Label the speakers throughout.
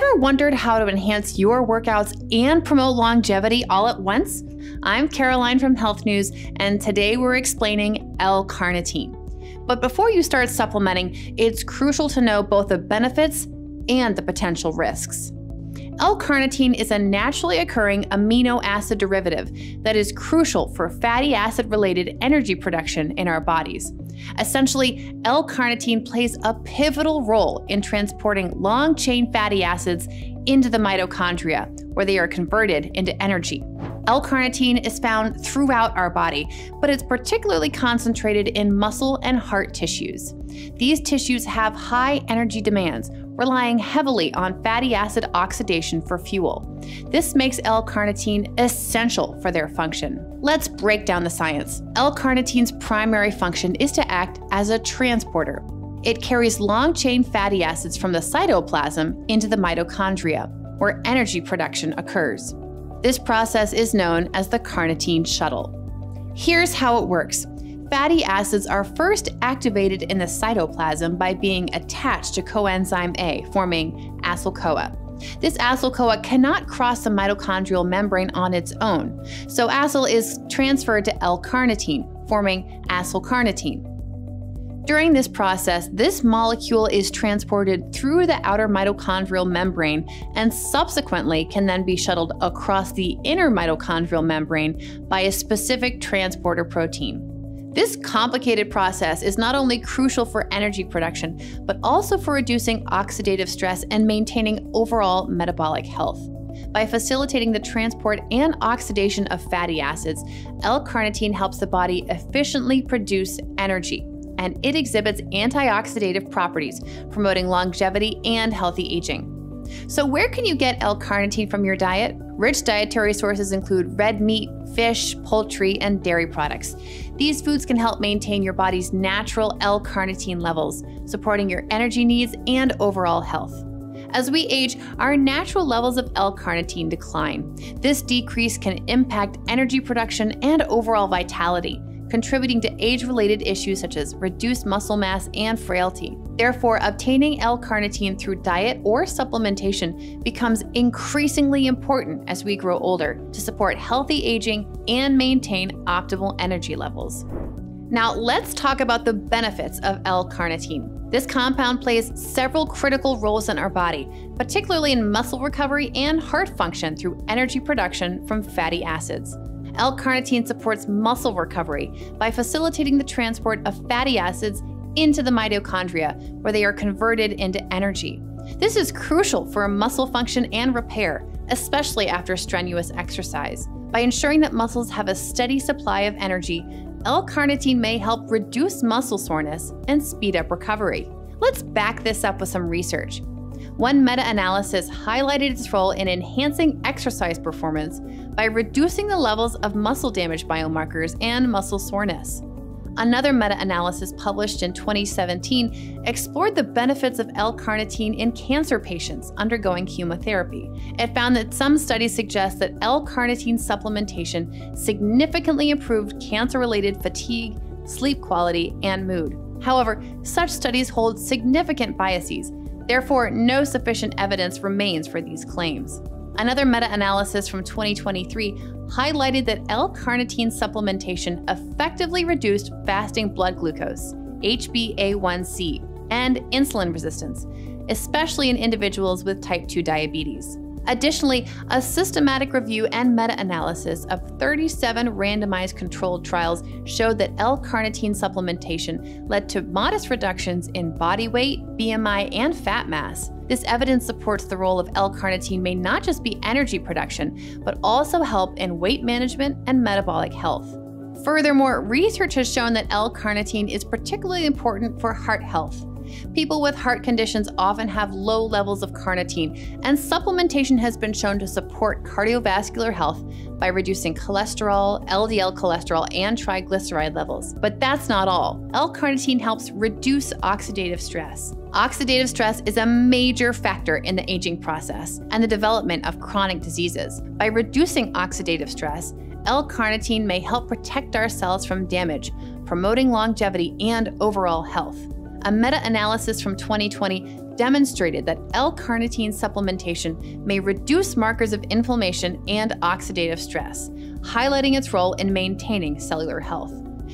Speaker 1: Ever wondered how to enhance your workouts and promote longevity all at once? I'm Caroline from Health News, and today we're explaining L carnitine. But before you start supplementing, it's crucial to know both the benefits and the potential risks. L-carnitine is a naturally occurring amino acid derivative that is crucial for fatty acid-related energy production in our bodies. Essentially, L-carnitine plays a pivotal role in transporting long-chain fatty acids into the mitochondria, where they are converted into energy. L-carnitine is found throughout our body, but it's particularly concentrated in muscle and heart tissues. These tissues have high energy demands, relying heavily on fatty acid oxidation for fuel. This makes L-carnitine essential for their function. Let's break down the science. L-carnitine's primary function is to act as a transporter. It carries long-chain fatty acids from the cytoplasm into the mitochondria, where energy production occurs. This process is known as the carnitine shuttle. Here's how it works fatty acids are first activated in the cytoplasm by being attached to coenzyme A, forming acyl CoA. This acyl CoA cannot cross the mitochondrial membrane on its own, so acyl is transferred to L-carnitine, forming acyl carnitine. During this process, this molecule is transported through the outer mitochondrial membrane and subsequently can then be shuttled across the inner mitochondrial membrane by a specific transporter protein. This complicated process is not only crucial for energy production, but also for reducing oxidative stress and maintaining overall metabolic health. By facilitating the transport and oxidation of fatty acids, L-carnitine helps the body efficiently produce energy, and it exhibits antioxidative properties, promoting longevity and healthy aging. So, where can you get L carnitine from your diet? Rich dietary sources include red meat, fish, poultry, and dairy products. These foods can help maintain your body's natural L carnitine levels, supporting your energy needs and overall health. As we age, our natural levels of L carnitine decline. This decrease can impact energy production and overall vitality contributing to age related issues such as reduced muscle mass and frailty. Therefore, obtaining L carnitine through diet or supplementation becomes increasingly important as we grow older to support healthy aging and maintain optimal energy levels. Now, let's talk about the benefits of L carnitine. This compound plays several critical roles in our body, particularly in muscle recovery and heart function through energy production from fatty acids. L-carnitine supports muscle recovery by facilitating the transport of fatty acids into the mitochondria, where they are converted into energy. This is crucial for muscle function and repair, especially after strenuous exercise. By ensuring that muscles have a steady supply of energy, L-carnitine may help reduce muscle soreness and speed up recovery. Let's back this up with some research. One meta analysis highlighted its role in enhancing exercise performance by reducing the levels of muscle damage biomarkers and muscle soreness. Another meta analysis published in 2017 explored the benefits of L carnitine in cancer patients undergoing chemotherapy. It found that some studies suggest that L carnitine supplementation significantly improved cancer related fatigue, sleep quality, and mood. However, such studies hold significant biases Therefore, no sufficient evidence remains for these claims. Another meta analysis from 2023 highlighted that L carnitine supplementation effectively reduced fasting blood glucose, HbA1c, and insulin resistance, especially in individuals with type 2 diabetes. Additionally, a systematic review and meta analysis of 37 randomized controlled trials showed that L carnitine supplementation led to modest reductions in body weight, BMI, and fat mass. This evidence supports the role of L carnitine may not just be energy production, but also help in weight management and metabolic health. Furthermore, research has shown that L carnitine is particularly important for heart health. People with heart conditions often have low levels of carnitine, and supplementation has been shown to support cardiovascular health by reducing cholesterol, LDL cholesterol, and triglyceride levels. But that's not all. L-carnitine helps reduce oxidative stress. Oxidative stress is a major factor in the aging process and the development of chronic diseases. By reducing oxidative stress, L-carnitine may help protect our cells from damage, promoting longevity and overall health. A meta analysis from 2020 demonstrated that L-carnitine supplementation may reduce markers of inflammation and oxidative stress, highlighting its role in maintaining cellular health.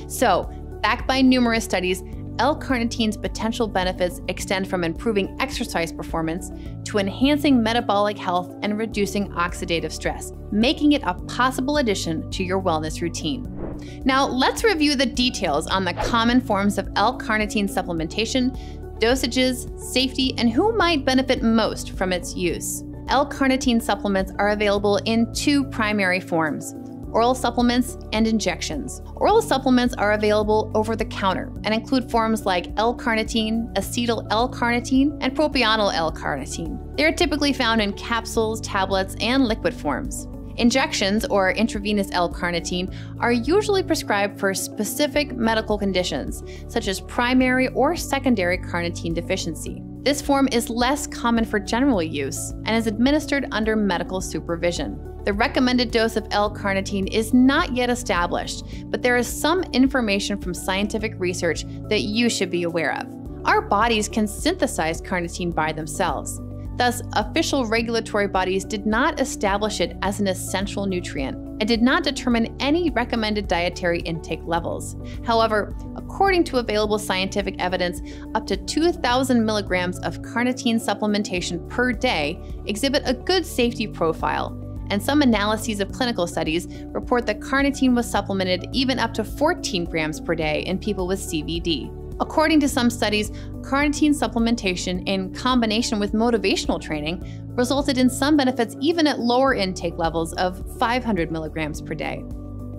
Speaker 1: So, backed by numerous studies, L-carnitine's potential benefits extend from improving exercise performance to enhancing metabolic health and reducing oxidative stress, making it a possible addition to your wellness routine. Now, let's review the details on the common forms of L-carnitine supplementation, dosages, safety, and who might benefit most from its use. L-carnitine supplements are available in two primary forms oral supplements, and injections. Oral supplements are available over the counter and include forms like L-carnitine, acetyl L-carnitine, and propionyl L-carnitine. They are typically found in capsules, tablets, and liquid forms. Injections, or intravenous L-carnitine, are usually prescribed for specific medical conditions, such as primary or secondary carnitine deficiency. This form is less common for general use and is administered under medical supervision. The recommended dose of L-carnitine is not yet established, but there is some information from scientific research that you should be aware of. Our bodies can synthesize carnitine by themselves. Thus, official regulatory bodies did not establish it as an essential nutrient and did not determine any recommended dietary intake levels. However, according to available scientific evidence, up to 2,000 milligrams of carnitine supplementation per day exhibit a good safety profile and some analyses of clinical studies report that carnitine was supplemented even up to 14 grams per day in people with CVD. According to some studies, carnitine supplementation in combination with motivational training resulted in some benefits even at lower intake levels of 500 milligrams per day.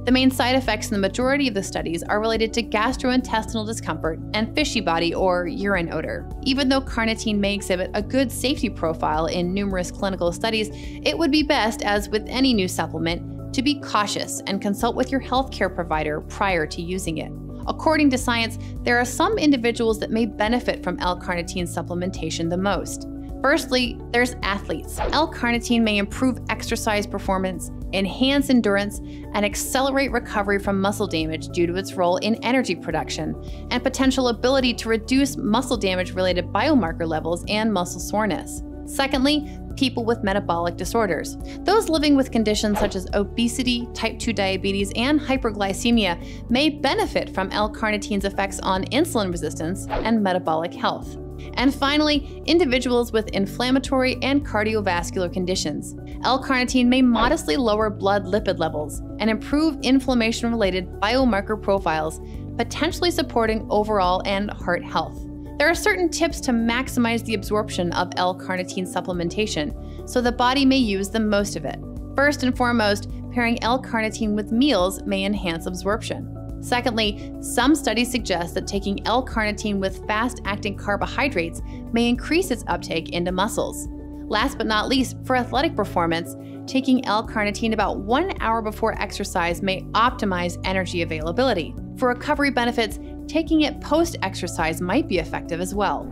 Speaker 1: The main side effects in the majority of the studies are related to gastrointestinal discomfort and fishy body or urine odor. Even though carnitine may exhibit a good safety profile in numerous clinical studies, it would be best, as with any new supplement, to be cautious and consult with your healthcare provider prior to using it. According to science, there are some individuals that may benefit from L-carnitine supplementation the most. Firstly, there's athletes. L-carnitine may improve exercise performance, enhance endurance, and accelerate recovery from muscle damage due to its role in energy production and potential ability to reduce muscle damage related biomarker levels and muscle soreness. Secondly, people with metabolic disorders. Those living with conditions such as obesity, type 2 diabetes, and hyperglycemia may benefit from L-carnitine's effects on insulin resistance and metabolic health. And finally, individuals with inflammatory and cardiovascular conditions. L-carnitine may modestly lower blood lipid levels and improve inflammation-related biomarker profiles, potentially supporting overall and heart health. There are certain tips to maximize the absorption of L-carnitine supplementation, so the body may use the most of it. First and foremost, pairing L-carnitine with meals may enhance absorption. Secondly, some studies suggest that taking L-carnitine with fast-acting carbohydrates may increase its uptake into muscles. Last but not least, for athletic performance, taking L-carnitine about one hour before exercise may optimize energy availability. For recovery benefits, taking it post-exercise might be effective as well.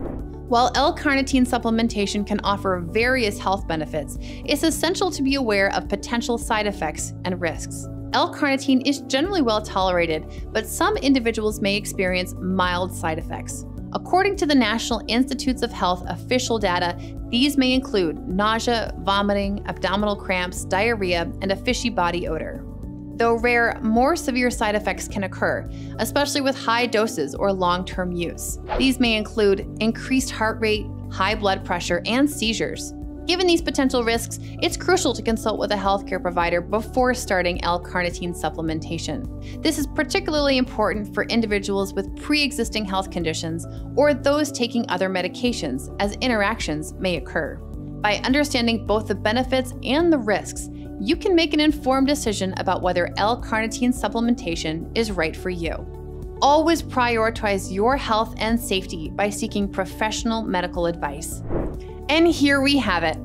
Speaker 1: While L-carnitine supplementation can offer various health benefits, it's essential to be aware of potential side effects and risks. L-carnitine is generally well tolerated, but some individuals may experience mild side effects. According to the National Institutes of Health official data, these may include nausea, vomiting, abdominal cramps, diarrhea, and a fishy body odor. Though rare, more severe side effects can occur, especially with high doses or long term use. These may include increased heart rate, high blood pressure, and seizures. Given these potential risks, it's crucial to consult with a healthcare provider before starting L-carnitine supplementation. This is particularly important for individuals with pre-existing health conditions or those taking other medications, as interactions may occur. By understanding both the benefits and the risks, you can make an informed decision about whether L-carnitine supplementation is right for you. Always prioritize your health and safety by seeking professional medical advice. And here we have it.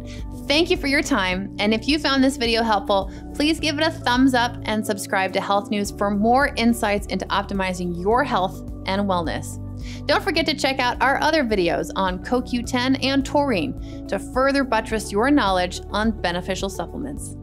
Speaker 1: Thank you for your time. And if you found this video helpful, please give it a thumbs up and subscribe to Health News for more insights into optimizing your health and wellness. Don't forget to check out our other videos on CoQ10 and taurine to further buttress your knowledge on beneficial supplements.